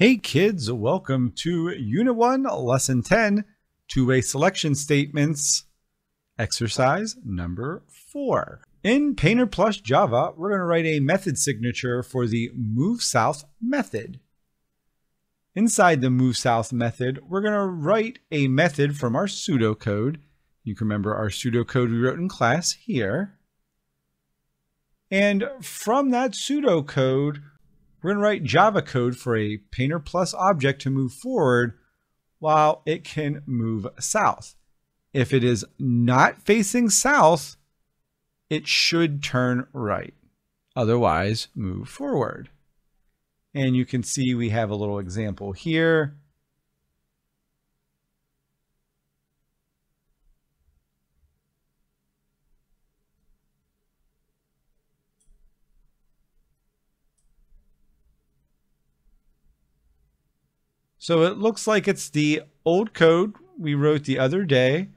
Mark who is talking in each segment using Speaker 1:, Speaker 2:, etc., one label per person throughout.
Speaker 1: Hey kids, welcome to Unit 1, Lesson 10, Two-Way Selection Statements, exercise number 4. In Painter Plus Java, we're going to write a method signature for the move south method. Inside the move south method, we're going to write a method from our pseudocode. You can remember our pseudocode we wrote in class here. And from that pseudocode, we're going to write Java code for a Painter Plus object to move forward while it can move south. If it is not facing south, it should turn right. Otherwise, move forward. And you can see we have a little example here. So it looks like it's the old code we wrote the other day,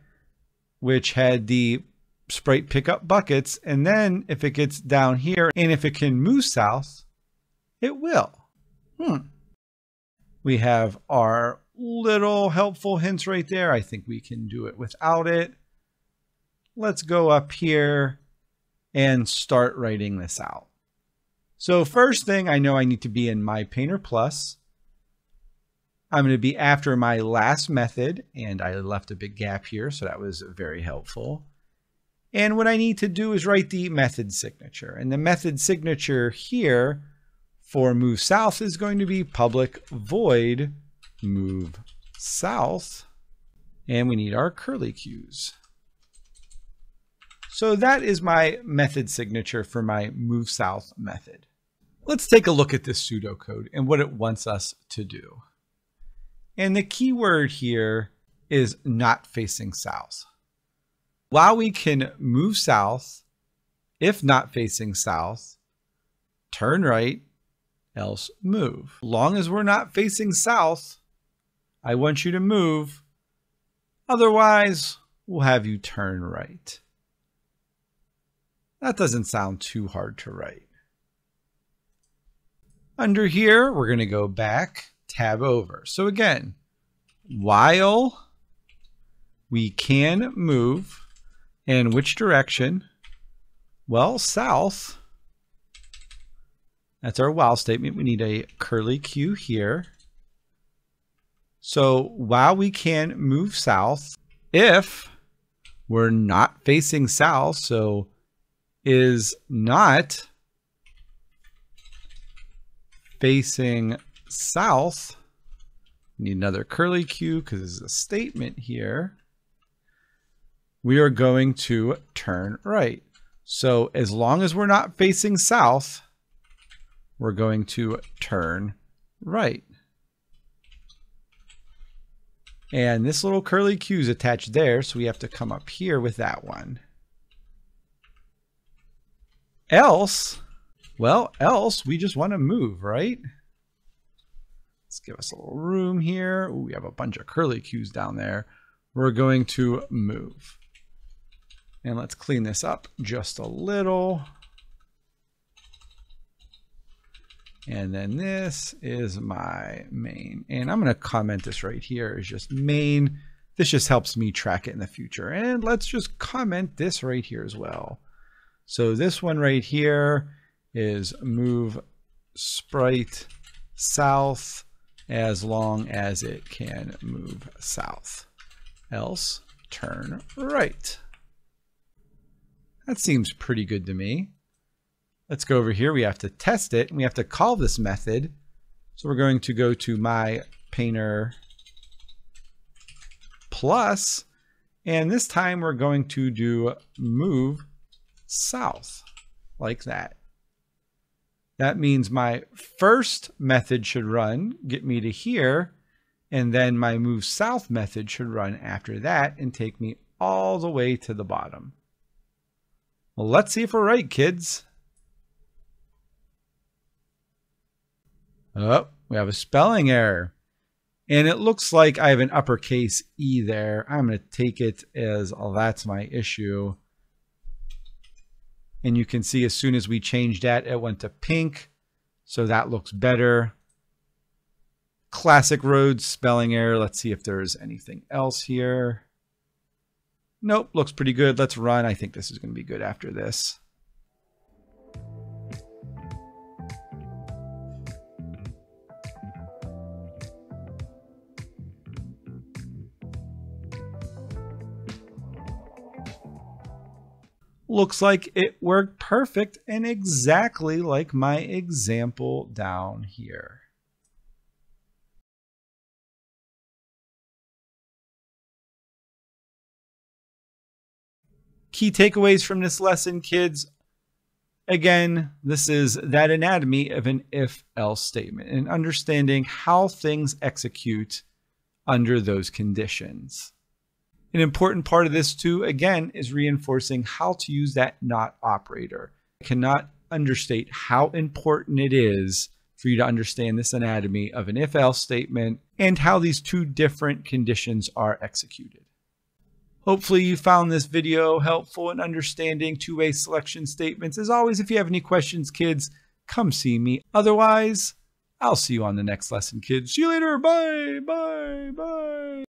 Speaker 1: which had the sprite pickup buckets. And then if it gets down here and if it can move south, it will. Hmm. We have our little helpful hints right there. I think we can do it without it. Let's go up here and start writing this out. So first thing I know I need to be in my Painter Plus. I'm going to be after my last method, and I left a big gap here, so that was very helpful. And what I need to do is write the method signature. And the method signature here for move south is going to be public void move south. And we need our curly cues. So that is my method signature for my move south method. Let's take a look at this pseudocode and what it wants us to do. And the key word here is not facing south. While we can move south, if not facing south, turn right, else move. Long as we're not facing south, I want you to move. Otherwise, we'll have you turn right. That doesn't sound too hard to write. Under here, we're going to go back tab over. So again, while we can move in which direction? Well, south. That's our while statement. We need a curly cue here. So while we can move south, if we're not facing south, so is not facing south. Need another curly Q because there's a statement here. We are going to turn right. So as long as we're not facing south, we're going to turn right. And this little curly Q is attached there, so we have to come up here with that one. Else, well, else we just want to move, right? Let's give us a little room here. Ooh, we have a bunch of curly cues down there. We're going to move. And let's clean this up just a little. And then this is my main. And I'm going to comment this right here is just main. This just helps me track it in the future. And let's just comment this right here as well. So this one right here is move sprite south as long as it can move south. Else, turn right. That seems pretty good to me. Let's go over here. We have to test it. And we have to call this method. So we're going to go to my painter. And this time we're going to do move south like that. That means my first method should run, get me to here, and then my move south method should run after that and take me all the way to the bottom. Well, let's see if we're right, kids. Oh, we have a spelling error. And it looks like I have an uppercase E there. I'm going to take it as, oh, that's my issue. And you can see as soon as we changed that, it went to pink. So that looks better. classic Rhodes spelling error. Let's see if there's anything else here. Nope, looks pretty good. Let's run. I think this is going to be good after this. Looks like it worked perfect and exactly like my example down here. Key takeaways from this lesson, kids. Again, this is that anatomy of an if-else statement and understanding how things execute under those conditions. An important part of this too, again, is reinforcing how to use that not operator. I cannot understate how important it is for you to understand this anatomy of an if-else statement and how these two different conditions are executed. Hopefully you found this video helpful in understanding two-way selection statements. As always, if you have any questions, kids, come see me. Otherwise, I'll see you on the next lesson, kids. See you later. Bye, bye, bye.